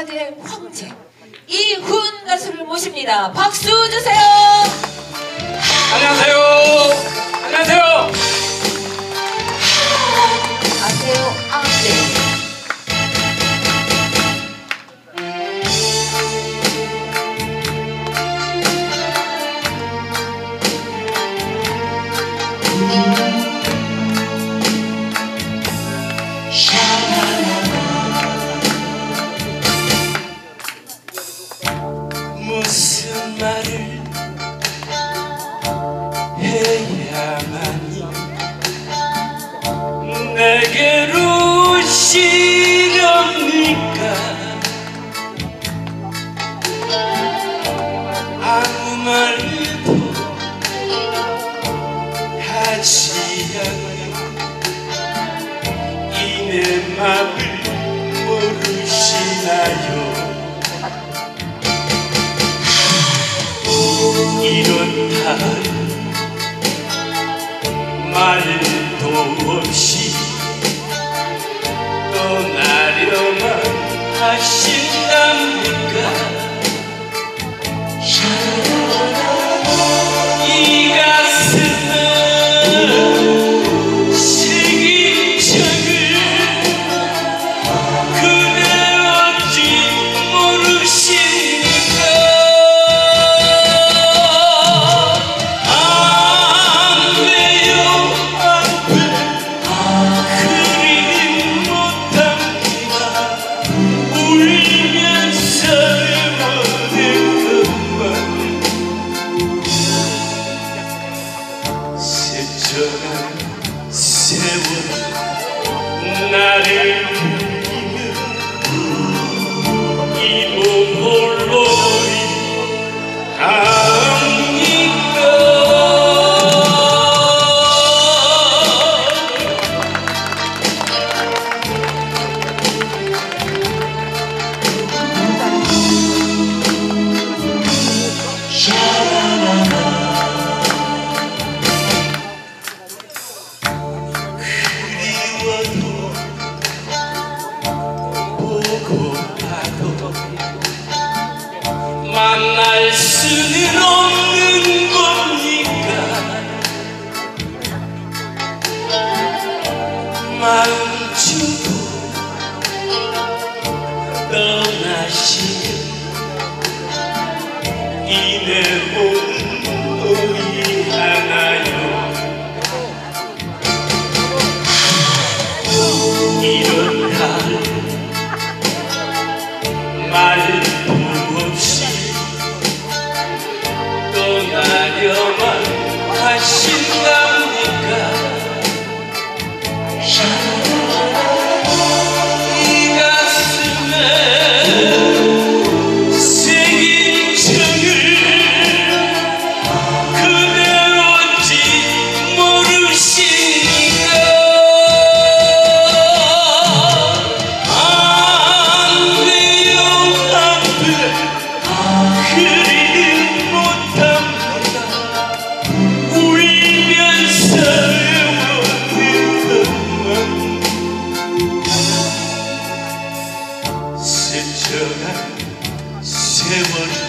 발라드의 황제 이훈 가수를 모십니다. 박수 주세요. 안녕하세요. 안녕하세요. 아세요? 아, 네. 무슨 말도 하지 않는 이내 맘을 모르시나요? 이렇다 말도 없이 떠나려만 하신 나 보고 봐도 만날 수는 없는 겁니까? 마음 주고 떠나시면 이내 말 스쳐간 세월 나를